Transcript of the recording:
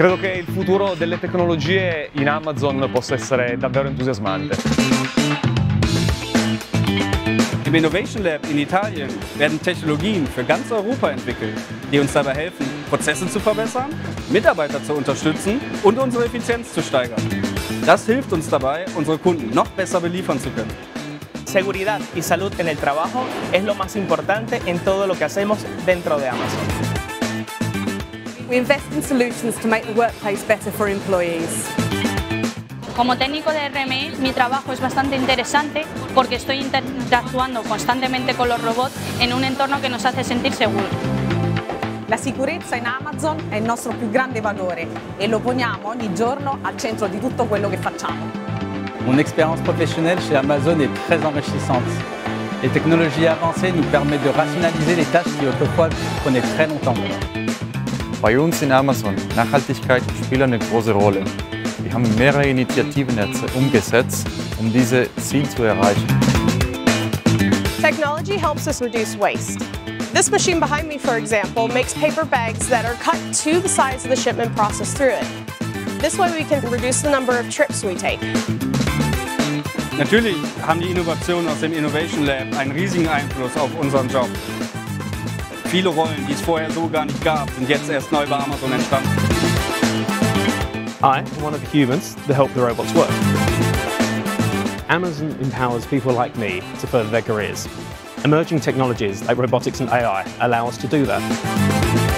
Credo che il futuro delle tecnologie in Amazon possa essere davvero entusiasmante. Im Innovation Lab in Italien werden Technologien für ganz Europa entwickelt, die uns dabei helfen, Prozesse zu verbessern, Mitarbeiter zu unterstützen und unsere Effizienz zu steigern. Das hilft uns dabei, unsere Kunden noch besser beliefern zu können. Seguridad y salud en el trabajo es lo más importante en todo lo que hacemos dentro de Amazon. We invest in solutions to make the workplace better for employees. Como técnico de RME, mi trabajo es bastante interesante porque estoy interactuando constantemente con los robots en un entorno que nos hace sentir seguros. La sicurezza in Amazon è il nostro più grande valore e lo poniamo ogni giorno al centro di tutto quello che facciamo. Mon expérience professionnelle chez Amazon est très enrichissante. Les technologies avancées nous permettent de rationaliser les tâches qui autrefois prenaient très longtemps. Bei uns in Amazon, Nachhaltigkeit spielt eine große Rolle. Wir haben mehrere Initiativen umgesetzt, um dieses Ziel zu erreichen. Technology helps us reduce waste. This machine behind me, for example, makes paper bags that are cut to the size of the shipment processed through it. This way we can reduce the number of trips we take. Natürlich haben die Innovationen aus dem Innovation Lab einen riesigen Einfluss auf unseren Job. Viele Rollen, die es vorher so gar nicht gab, sind jetzt erst neu bei Amazon entstanden. I am one of the humans that help the robots work. Amazon empowers people like me to further their careers. Emerging technologies like robotics and AI allow us to do that.